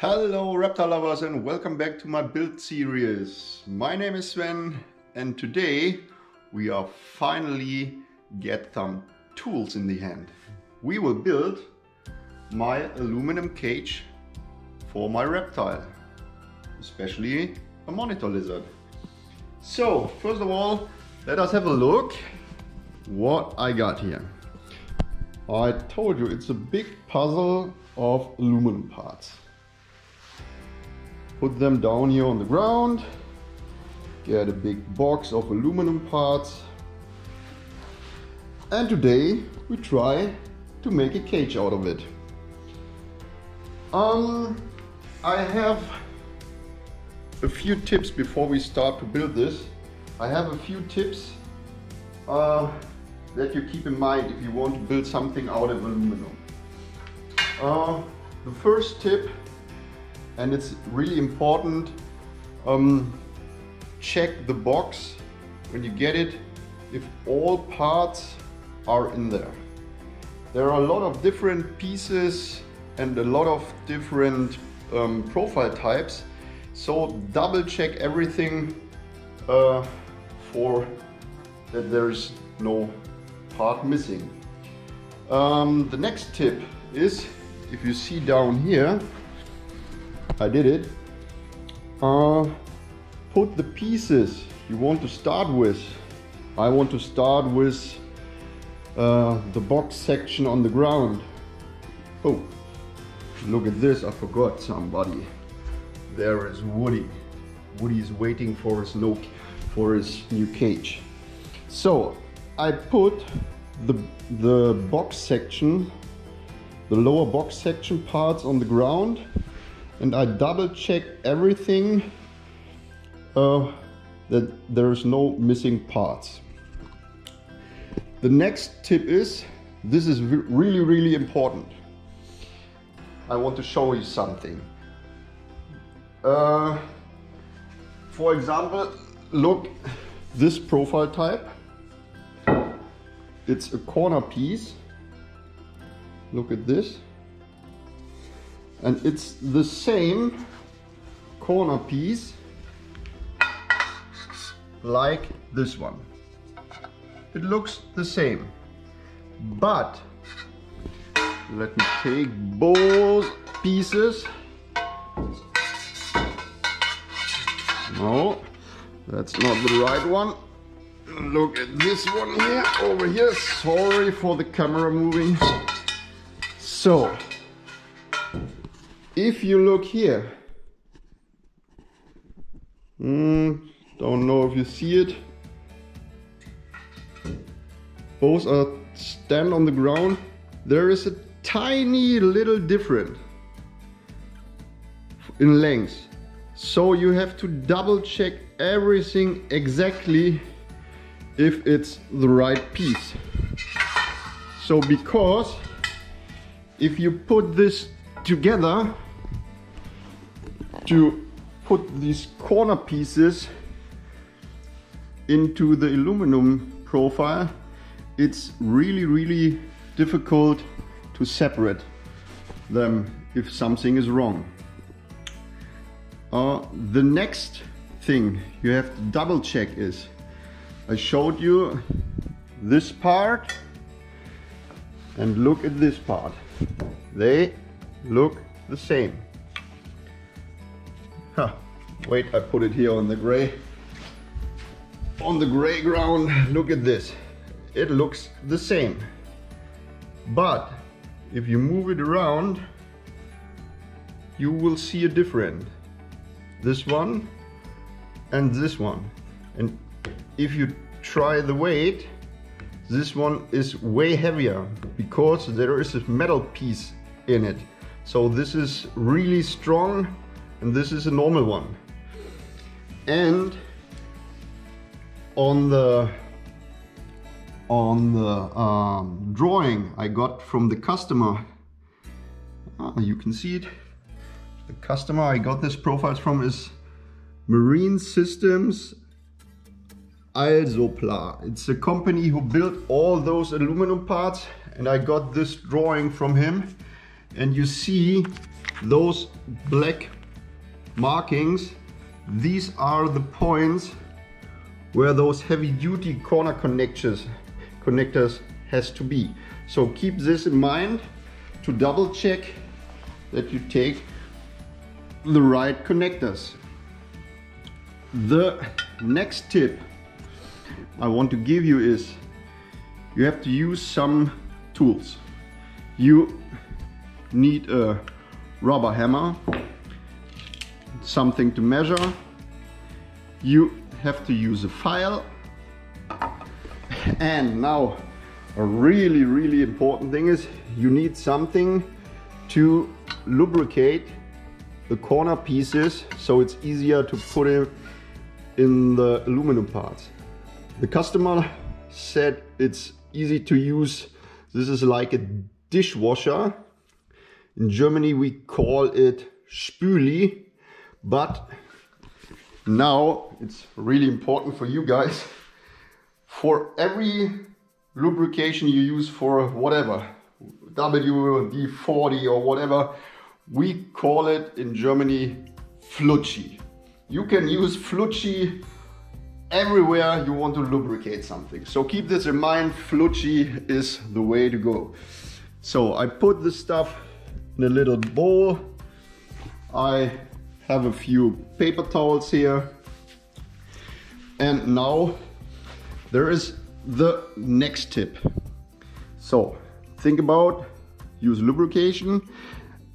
Hello reptile lovers and welcome back to my build series. My name is Sven and today we are finally get some tools in the hand. We will build my aluminum cage for my reptile, especially a monitor lizard. So first of all, let us have a look what I got here. I told you it's a big puzzle of aluminum parts. Put them down here on the ground. Get a big box of aluminum parts. And today we try to make a cage out of it. Um, I have a few tips before we start to build this. I have a few tips uh, that you keep in mind if you want to build something out of aluminum. Uh, the first tip, and it's really important, um, check the box when you get it if all parts are in there. There are a lot of different pieces and a lot of different um, profile types so double check everything uh, for that there's no part missing. Um, the next tip is if you see down here, I did it, uh, put the pieces you want to start with. I want to start with uh, the box section on the ground. Oh, look at this, I forgot somebody. There is Woody. Woody is waiting for his, no, for his new cage. So I put the, the box section, the lower box section parts on the ground and I double check everything uh, that there is no missing parts. The next tip is, this is really, really important. I want to show you something. Uh, for example, look, this profile type it's a corner piece. Look at this. And it's the same corner piece like this one. It looks the same. But let me take both pieces. No, that's not the right one look at this one here over here sorry for the camera moving so if you look here mm, don't know if you see it. Both are stand on the ground. There is a tiny little different in length. So you have to double check everything exactly if it's the right piece. So because if you put this together to put these corner pieces into the aluminum profile, it's really, really difficult to separate them if something is wrong. Uh, the next thing you have to double check is I showed you this part and look at this part. They look the same. Huh. Wait, I put it here on the gray. On the gray ground, look at this. It looks the same. But if you move it around, you will see a different. This one and this one. And if you try the weight, this one is way heavier because there is a metal piece in it. So this is really strong and this is a normal one. And on the on the um, drawing I got from the customer, ah, you can see it. The customer I got this profiles from is Marine Systems AL-SO-PLA. It's a company who built all those aluminum parts and I got this drawing from him and you see those black markings, these are the points where those heavy duty corner connectors, connectors has to be. So keep this in mind to double check that you take the right connectors. The next tip I want to give you is you have to use some tools. You need a rubber hammer, something to measure. You have to use a file. And now a really, really important thing is you need something to lubricate the corner pieces so it's easier to put it in the aluminum parts. The customer said it's easy to use. This is like a dishwasher. In Germany we call it Spüli, but now it's really important for you guys. For every lubrication you use for whatever, WD-40 or whatever, we call it in Germany Flutschi. You can use Flutschi everywhere you want to lubricate something. So keep this in mind, Flutschi is the way to go. So I put the stuff in a little bowl. I have a few paper towels here. And now there is the next tip. So think about use lubrication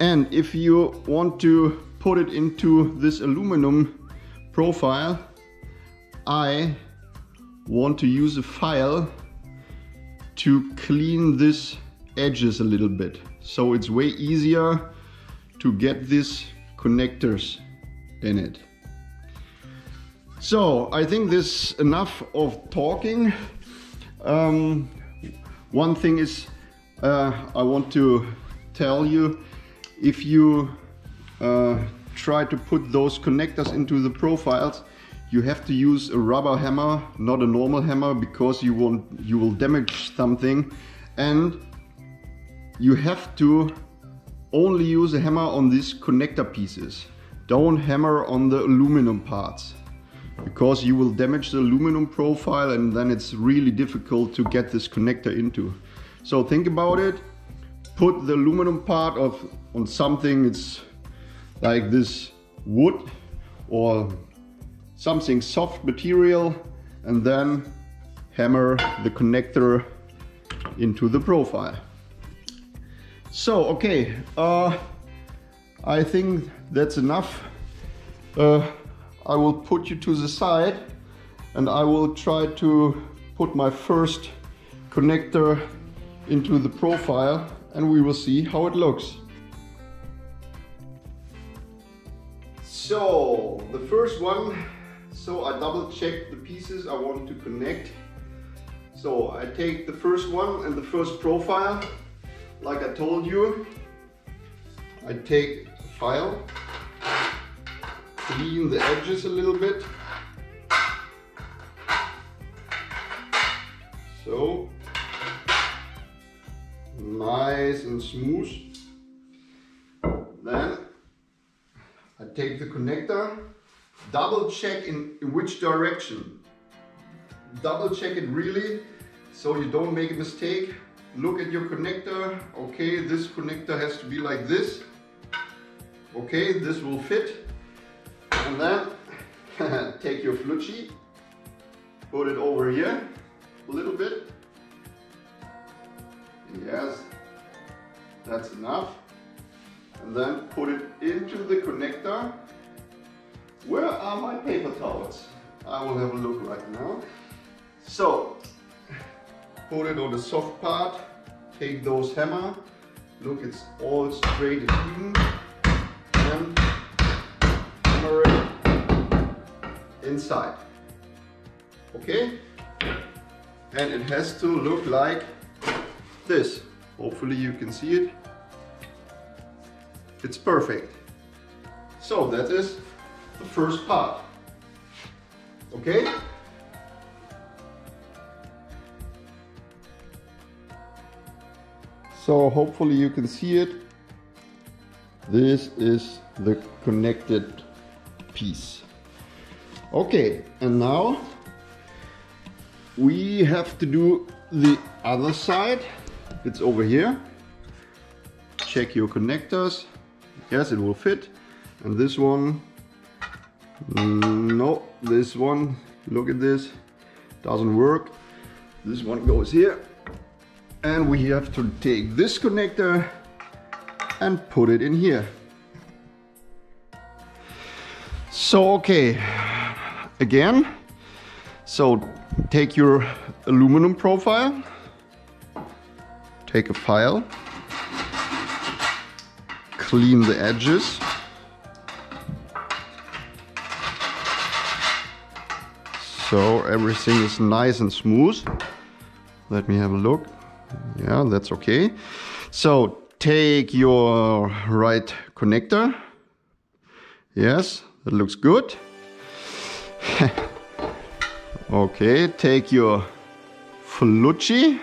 and if you want to put it into this aluminum profile, I want to use a file to clean this edges a little bit. So it's way easier to get these connectors in it. So I think this enough of talking. Um, one thing is uh, I want to tell you if you uh, try to put those connectors into the profiles, you have to use a rubber hammer, not a normal hammer, because you won't you will damage something, and you have to only use a hammer on these connector pieces. Don't hammer on the aluminum parts because you will damage the aluminum profile and then it's really difficult to get this connector into. So think about it put the aluminum part of on something it's like this wood or something soft material and then hammer the connector into the profile. So, okay, uh, I think that's enough. Uh, I will put you to the side and I will try to put my first connector into the profile and we will see how it looks. So the first one, so I double check the pieces I want to connect. So I take the first one and the first profile, like I told you. I take a file, clean the edges a little bit. So nice and smooth. Then I take the connector, double check in, in which direction. Double check it really so you don't make a mistake. Look at your connector. Okay, this connector has to be like this. Okay, this will fit. And then take your Flutschi, put it over here a little bit Yes, that's enough. And then put it into the connector. Where are my paper towels? I will have a look right now. So, put it on the soft part, take those hammer, look it's all straight and even, and hammer it inside. Okay? And it has to look like this. Hopefully you can see it. It's perfect. So that is the first part. Okay? So hopefully you can see it. This is the connected piece. Okay, and now we have to do the other side. It's over here. Check your connectors. Yes, it will fit. And this one, mm, no, this one, look at this, doesn't work. This one goes here. And we have to take this connector and put it in here. So, okay, again, so take your aluminum profile, take a file, clean the edges, so everything is nice and smooth. Let me have a look. Yeah, that's okay. So take your right connector. Yes, that looks good. okay, take your Flutschi.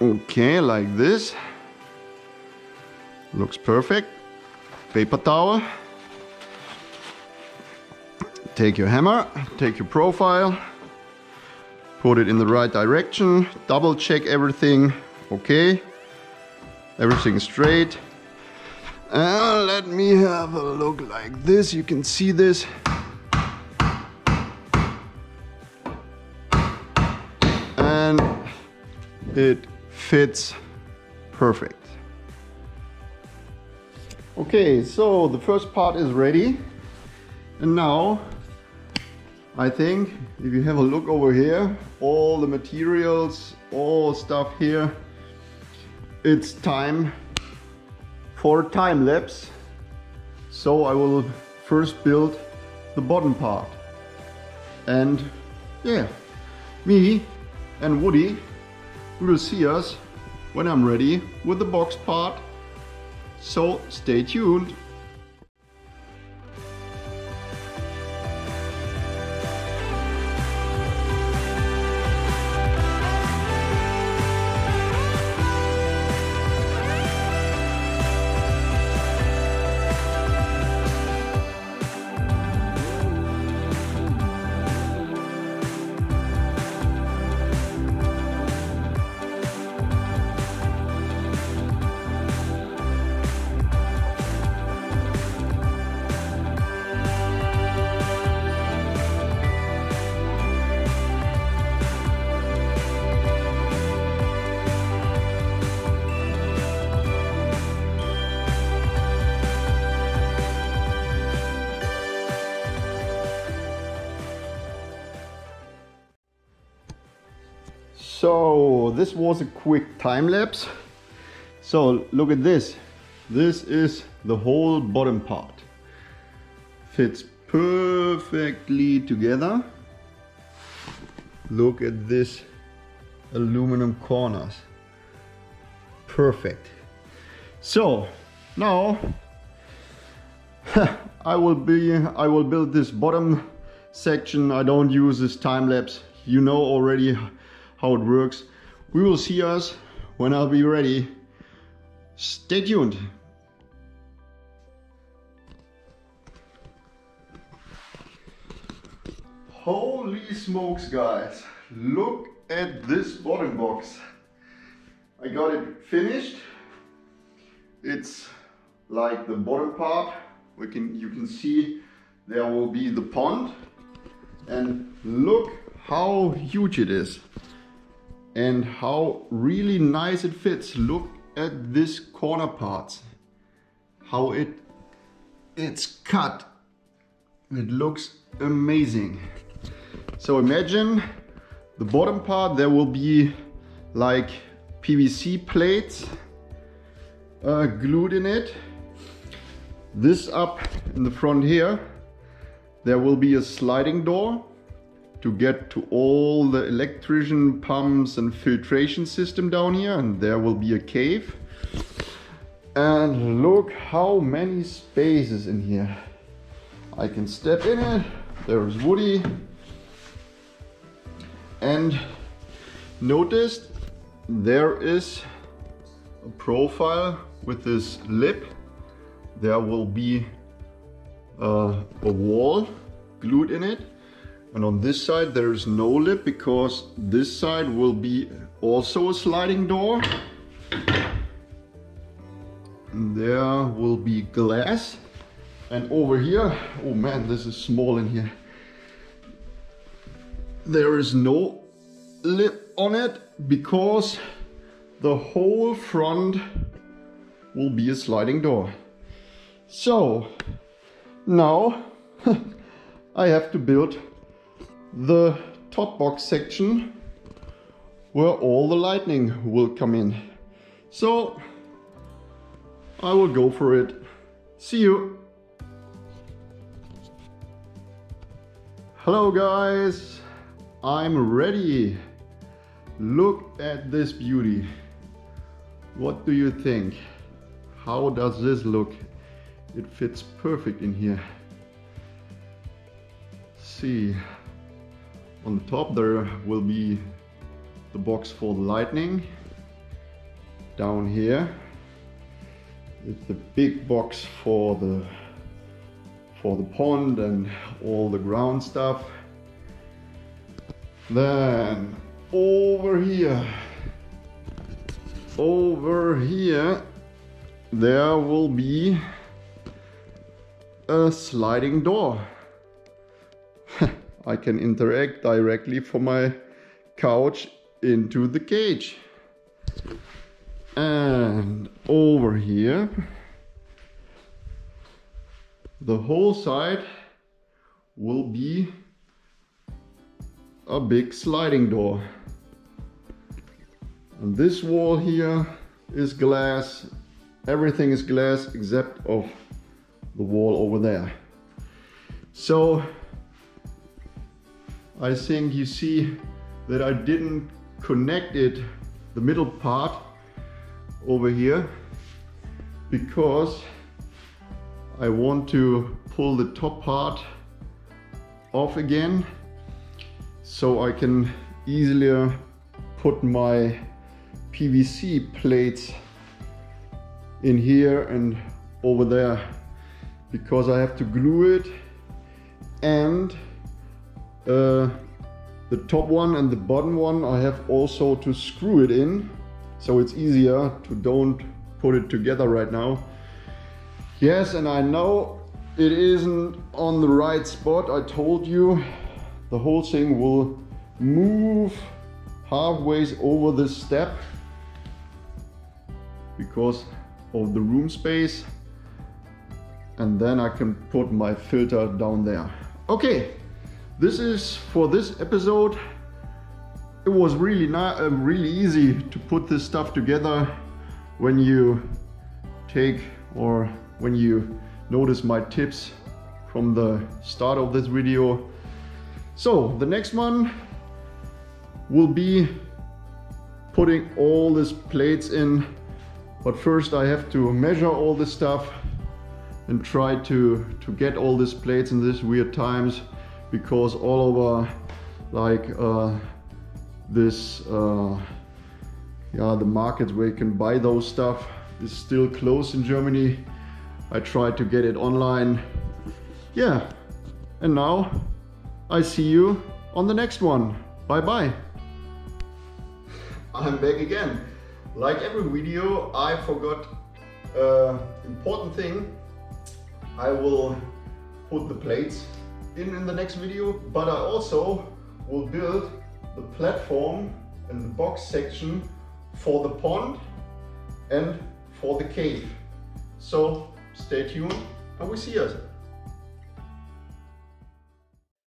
Okay, like this. Looks perfect. Paper towel. Take your hammer, take your profile, put it in the right direction, double check everything, okay, everything straight. And let me have a look like this, you can see this. And it fits perfect. Okay, so the first part is ready. And now I think if you have a look over here, all the materials, all stuff here, it's time for time lapse. So I will first build the bottom part. And yeah, me and Woody will see us when I'm ready with the box part. So stay tuned. So this was a quick time lapse. So look at this. This is the whole bottom part. Fits perfectly together. Look at this aluminum corners. Perfect. So now I will be I will build this bottom section. I don't use this time lapse. You know already how it works. We will see us when I'll be ready. Stay tuned. Holy smokes guys, look at this bottom box. I got it finished. It's like the bottom part. We can you can see there will be the pond and look how huge it is and how really nice it fits. Look at this corner part, how it it's cut. It looks amazing. So imagine the bottom part, there will be like PVC plates uh, glued in it. This up in the front here, there will be a sliding door to get to all the electrician pumps and filtration system down here and there will be a cave and look how many spaces in here I can step in it there's Woody and notice there is a profile with this lip. There will be uh, a wall glued in it. And on this side there is no lip because this side will be also a sliding door. And there will be glass. And over here, oh man, this is small in here. There is no lip on it because the whole front will be a sliding door. So now I have to build the top box section where all the lightning will come in. So I will go for it. See you. Hello guys, I'm ready. Look at this beauty. What do you think? How does this look? It fits perfect in here. See, on the top there will be the box for the lightning. Down here, it's the big box for the for the pond and all the ground stuff. Then over here, over here, there will be a sliding door. I can interact directly from my couch into the cage. And over here, the whole side will be a big sliding door. And this wall here is glass. Everything is glass except of the wall over there. So I think you see that I didn't connect it, the middle part over here, because I want to pull the top part off again so I can easily put my PVC plates in here and over there because I have to glue it and uh, the top one and the bottom one I have also to screw it in so it's easier to don't put it together right now. Yes and I know it isn't on the right spot. I told you the whole thing will move halfway over this step because of the room space and then I can put my filter down there. Okay, this is for this episode. It was really not uh, really easy to put this stuff together when you take or when you notice my tips from the start of this video so the next one will be putting all these plates in. But first I have to measure all this stuff and try to, to get all these plates in these weird times because all over like uh, this, uh, yeah, the markets where you can buy those stuff is still closed in Germany. I tried to get it online. Yeah, and now I see you on the next one. Bye bye. I'm back again. Like every video, I forgot uh, important thing. I will put the plates in in the next video, but I also will build the platform and the box section for the pond and for the cave. So stay tuned and we see us.